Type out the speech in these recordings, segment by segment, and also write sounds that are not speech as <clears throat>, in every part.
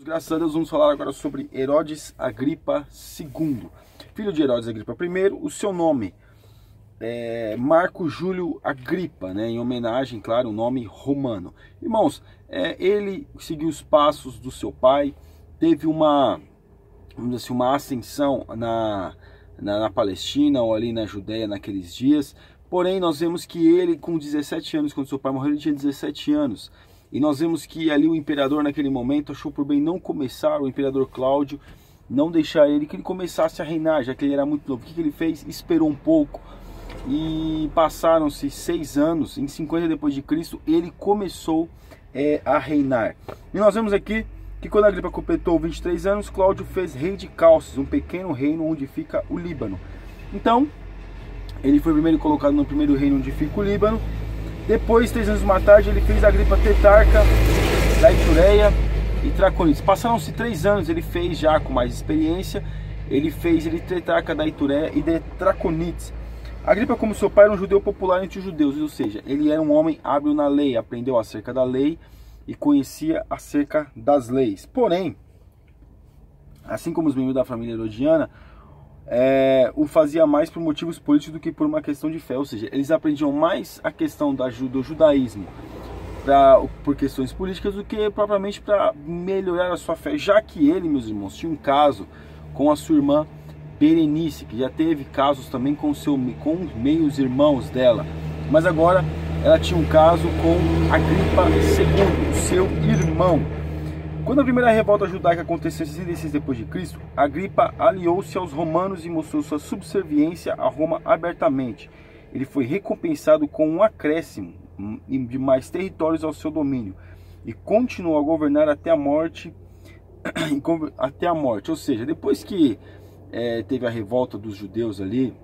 Graças a Deus vamos falar agora sobre Herodes Agripa II, filho de Herodes Agripa I, o seu nome é Marco Júlio Agripa, né, em homenagem, claro, o nome romano. Irmãos, é, ele seguiu os passos do seu pai, teve uma, vamos assim, uma ascensão na, na, na Palestina ou ali na Judéia naqueles dias, porém nós vemos que ele com 17 anos, quando seu pai morreu, ele tinha 17 anos, e nós vemos que ali o imperador naquele momento achou por bem não começar, o imperador Cláudio, não deixar ele que ele começasse a reinar, já que ele era muito novo. O que, que ele fez? Esperou um pouco e passaram-se seis anos, em 50 depois de Cristo, ele começou é, a reinar. E nós vemos aqui que quando Agripa completou 23 anos, Cláudio fez rei de Calcis, um pequeno reino onde fica o Líbano. Então, ele foi primeiro colocado no primeiro reino onde fica o Líbano, depois, três anos mais tarde, ele fez a gripa tetarca da Itureia e Traconites. Passaram-se três anos, ele fez já com mais experiência, ele fez ele tetarca da Itureia e de Traconites. Agripa, como seu pai, era um judeu popular entre os judeus, ou seja, ele era um homem hábil na lei, aprendeu acerca da lei e conhecia acerca das leis. Porém, assim como os membros da família herodiana, é, o fazia mais por motivos políticos do que por uma questão de fé, ou seja, eles aprendiam mais a questão da, do judaísmo pra, por questões políticas do que propriamente para melhorar a sua fé, já que ele, meus irmãos, tinha um caso com a sua irmã Berenice, que já teve casos também com, seu, com meios irmãos dela, mas agora ela tinha um caso com Agripa II, o seu irmão. Quando a primeira revolta judaica aconteceu em 66 depois de Cristo, Agripa aliou-se aos romanos e mostrou sua subserviência a Roma abertamente. Ele foi recompensado com um acréscimo de mais territórios ao seu domínio e continuou a governar até a morte <clears throat> até a morte, ou seja, depois que é, teve a revolta dos judeus ali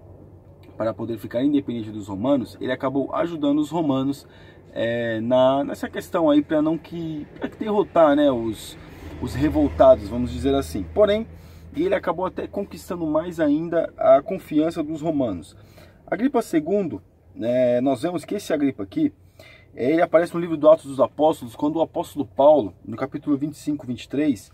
para poder ficar independente dos romanos, ele acabou ajudando os romanos é, na, nessa questão aí para não que, pra que derrotar né, os, os revoltados, vamos dizer assim. Porém, ele acabou até conquistando mais ainda a confiança dos romanos. Agripa II, é, nós vemos que esse Agripa aqui, é, ele aparece no livro do Atos dos Apóstolos, quando o apóstolo Paulo, no capítulo 25, 23,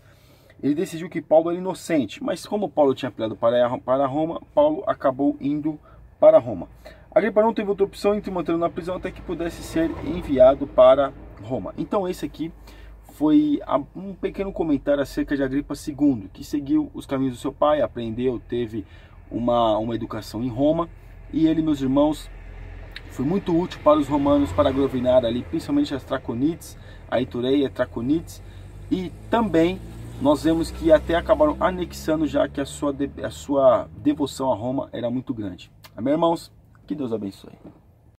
ele decidiu que Paulo era inocente, mas como Paulo tinha apelado para, para Roma, Paulo acabou indo para Roma. Agripa não teve outra opção entre mantê-lo na prisão até que pudesse ser enviado para Roma. Então esse aqui foi um pequeno comentário acerca de Agripa II, que seguiu os caminhos do seu pai, aprendeu, teve uma, uma educação em Roma, e ele, meus irmãos, foi muito útil para os romanos para governar ali, principalmente as Traconites, a Itureia, Traconites, e também nós vemos que até acabaram anexando já que a sua, a sua devoção a Roma era muito grande. Amém, irmãos? Que Deus abençoe.